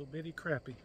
little bitty crappie.